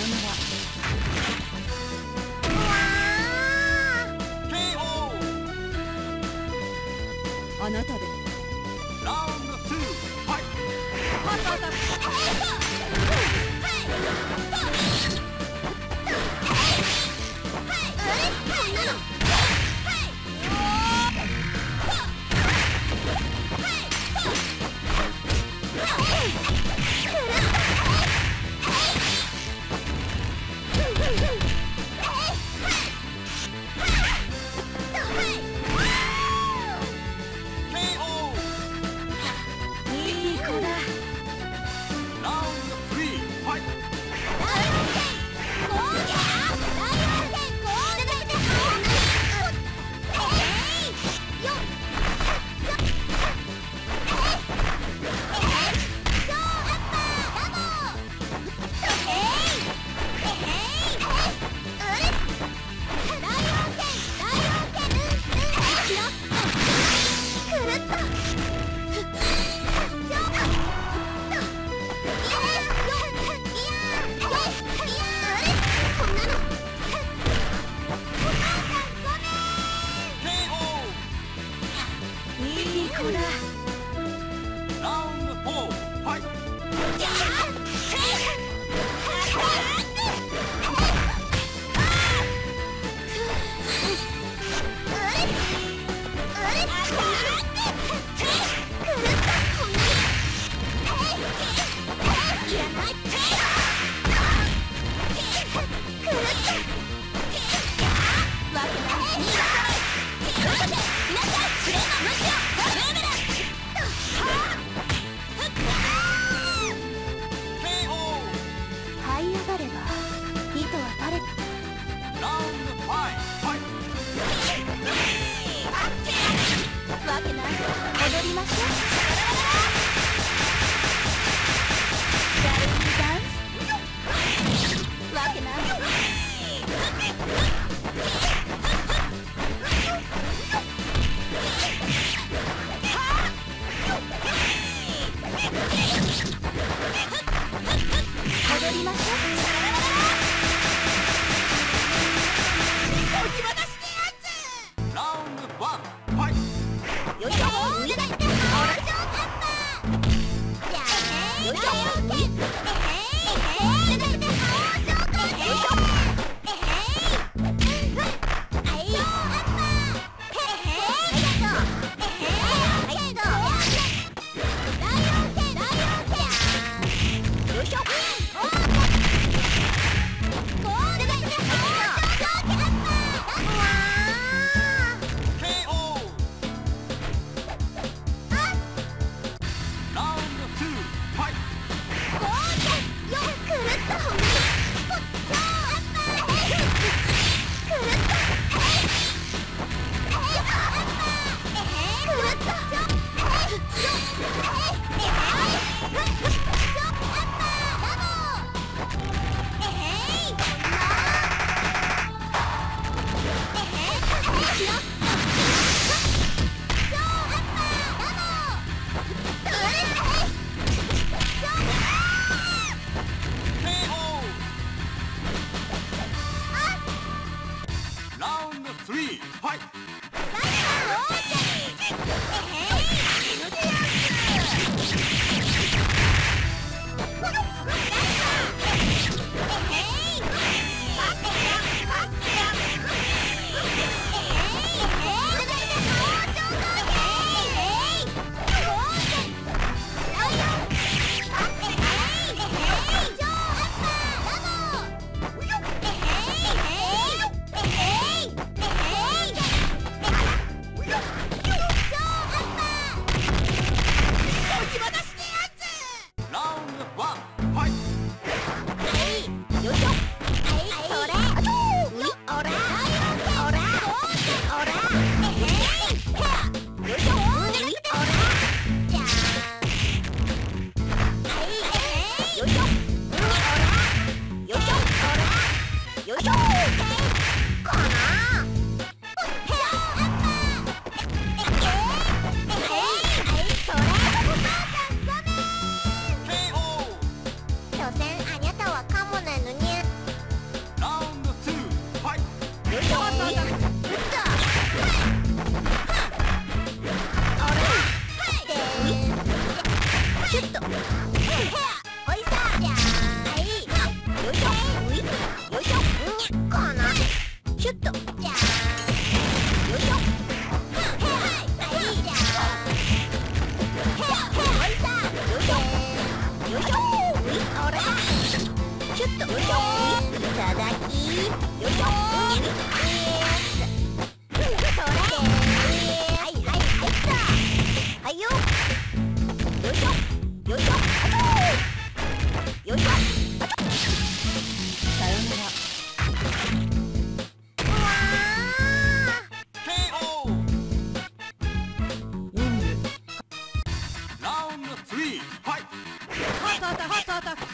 わハートアタハート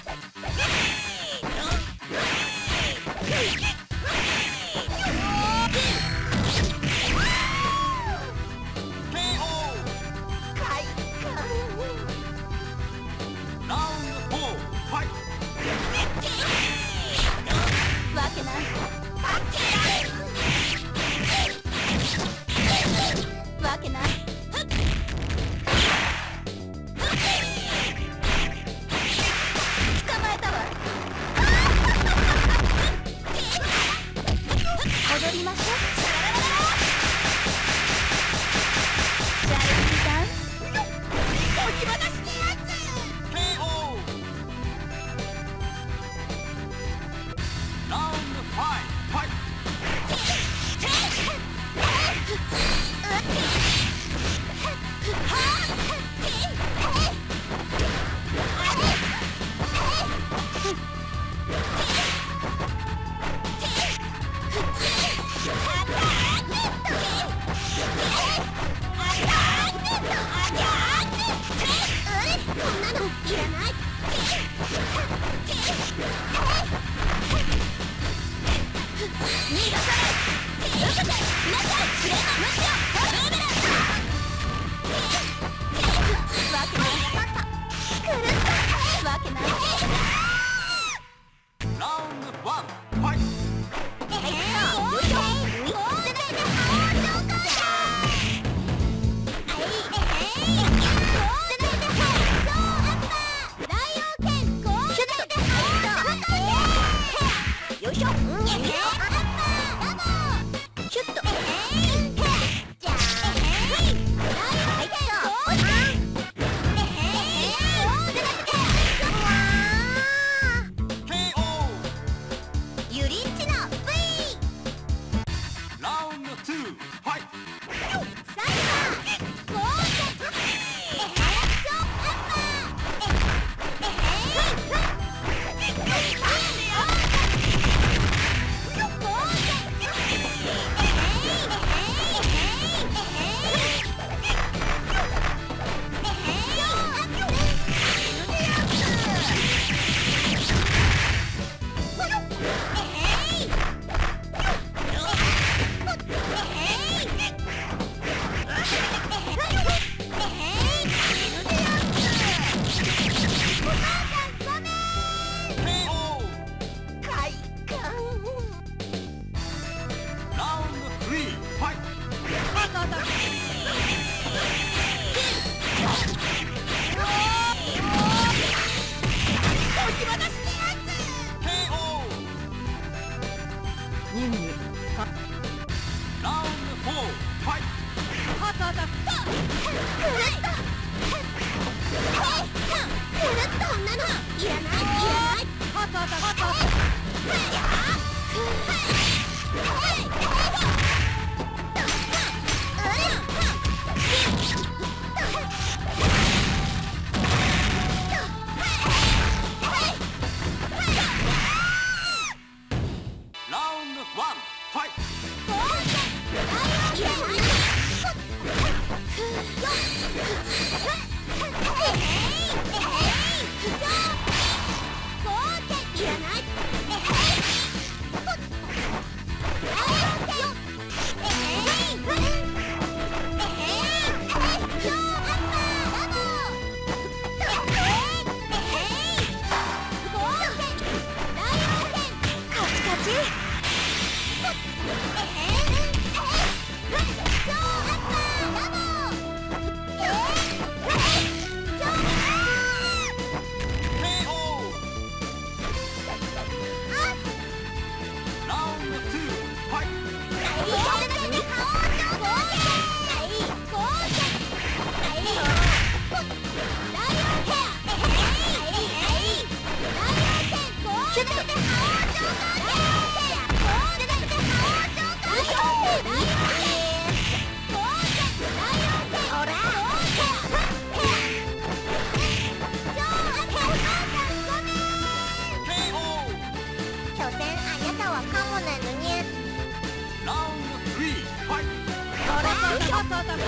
よ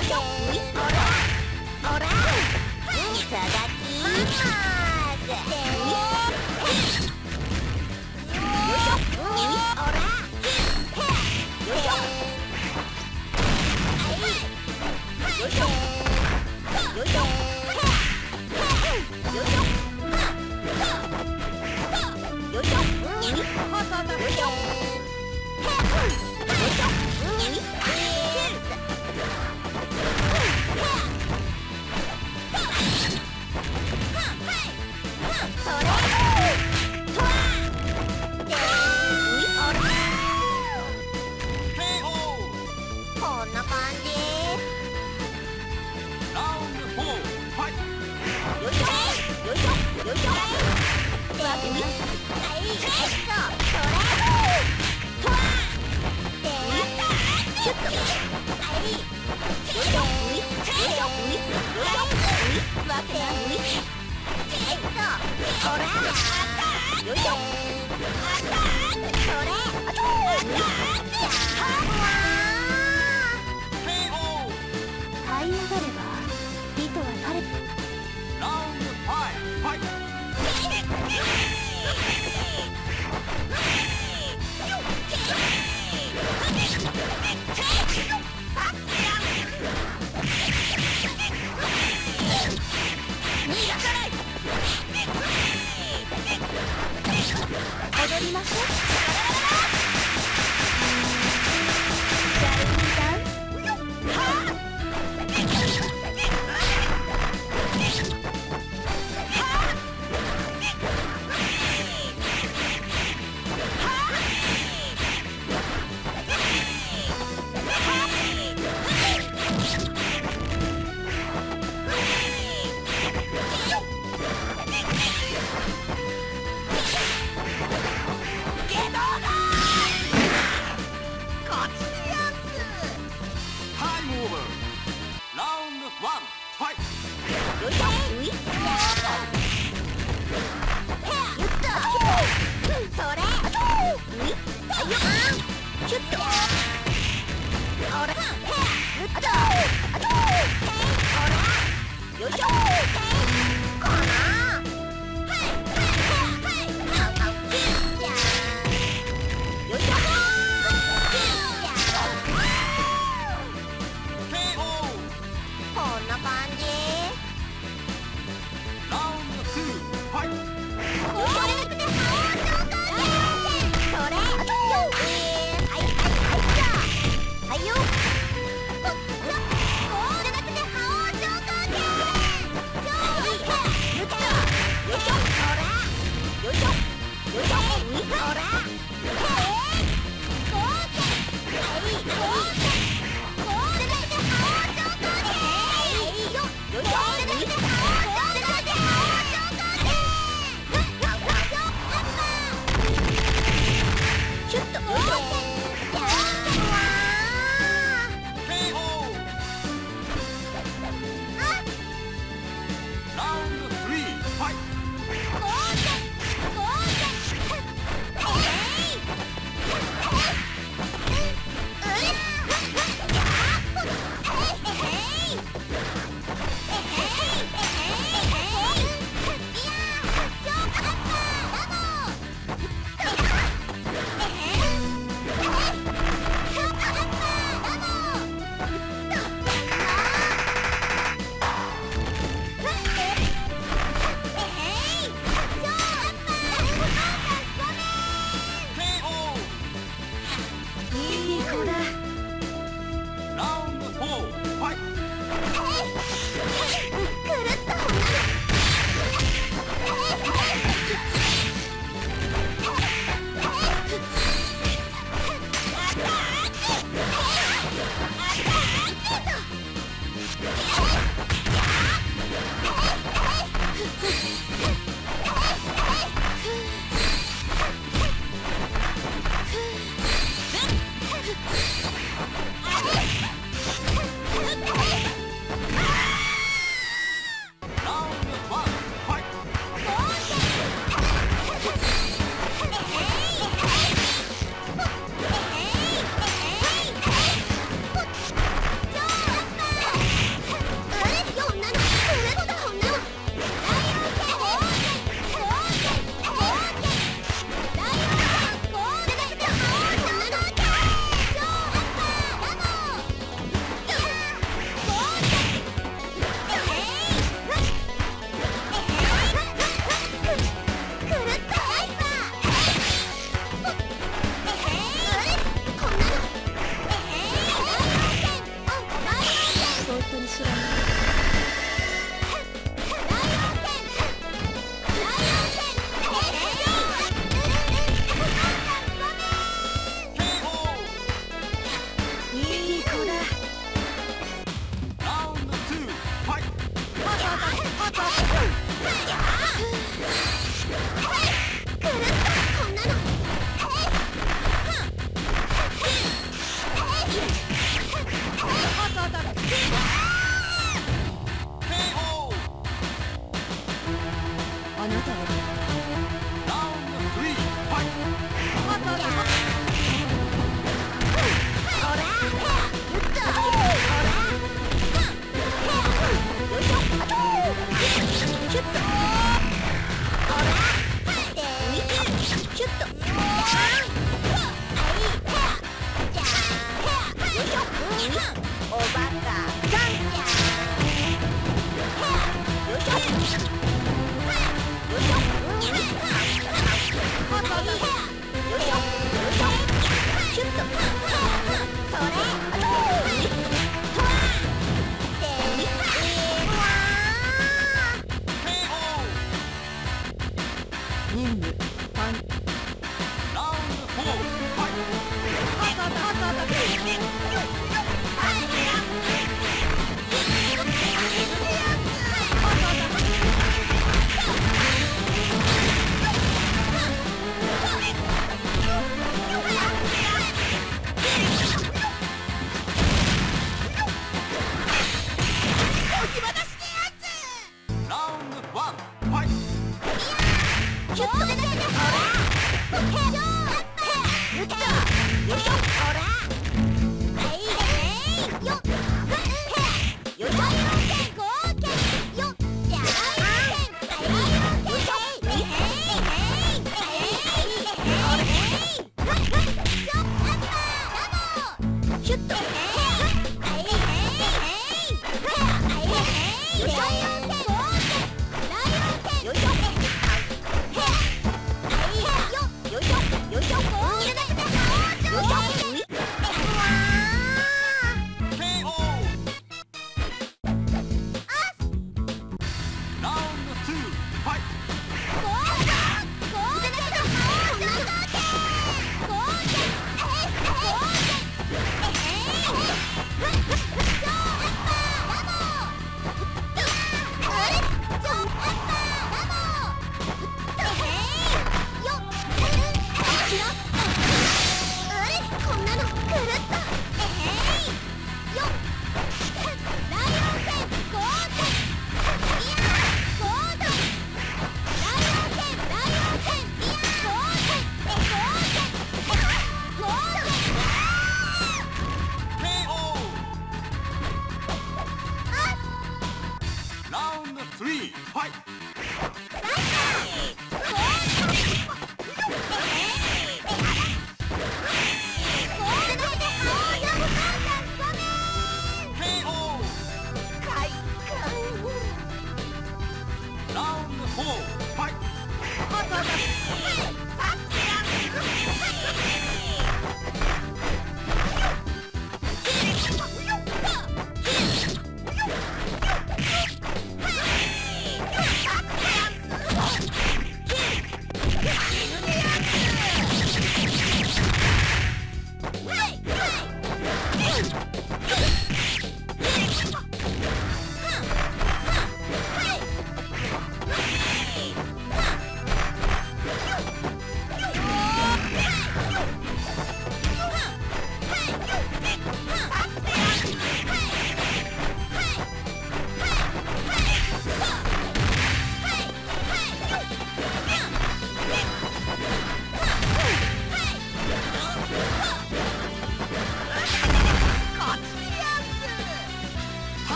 いしょ。Let's go! わけないえっとほらよいしょアタックそれアタックハッはい上がればリトは誰ラウンド5ファイト戻りましょう。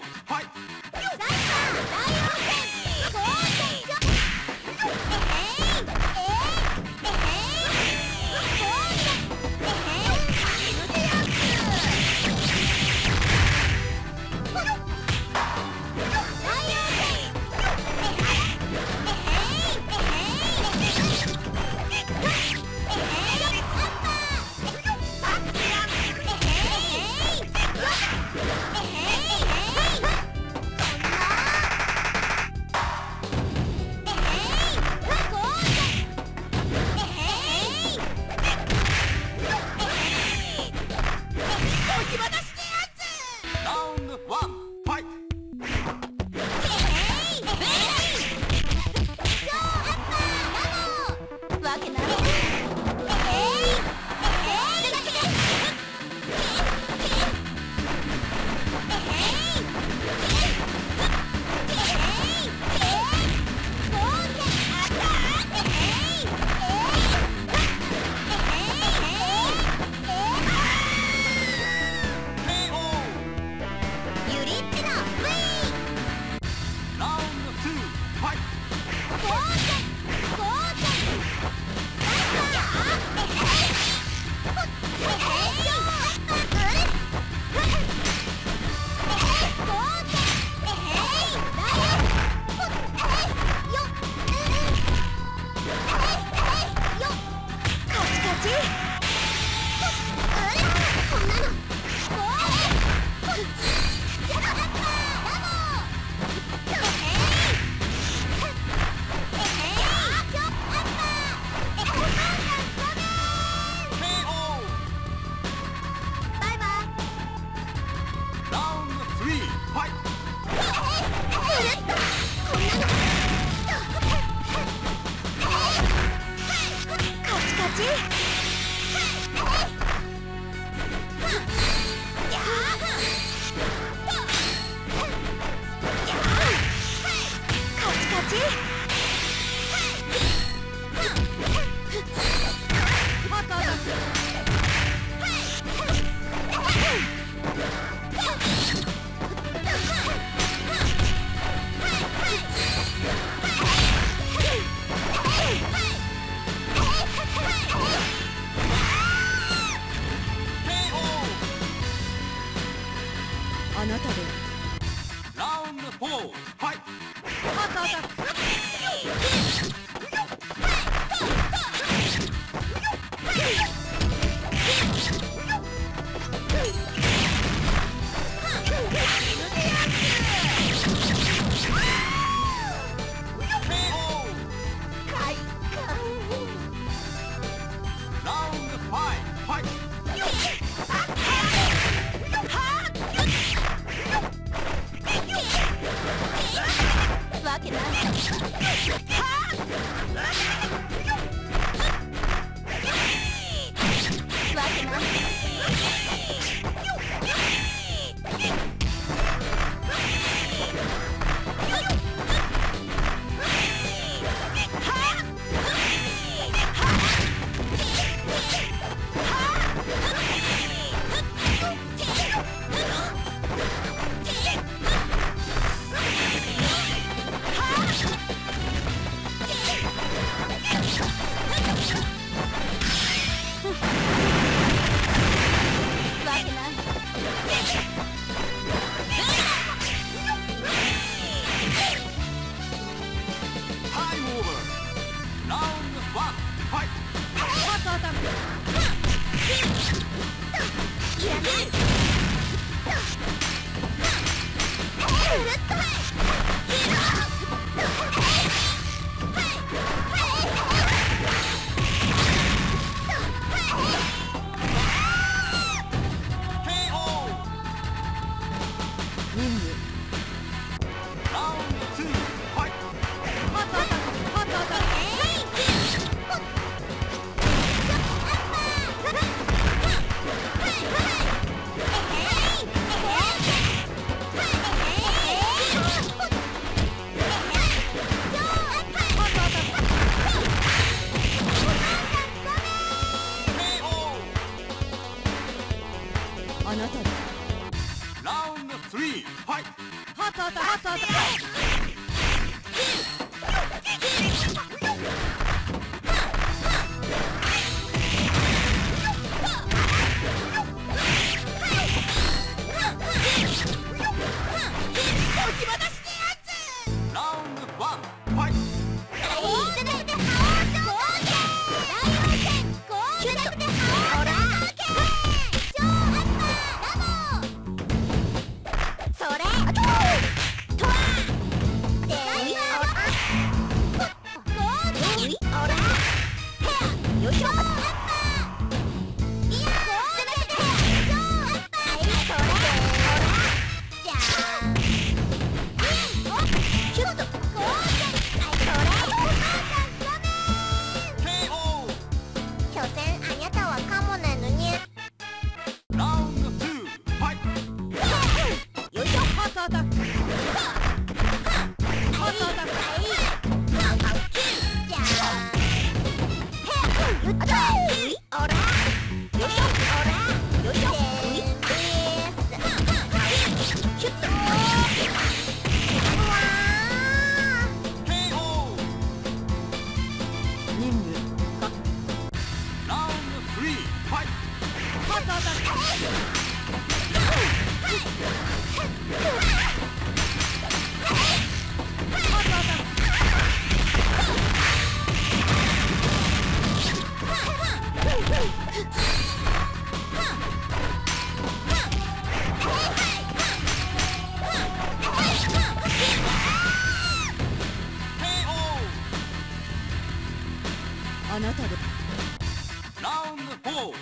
Hi. あなたにラウンド3ファイトハトハトハトハト Oh!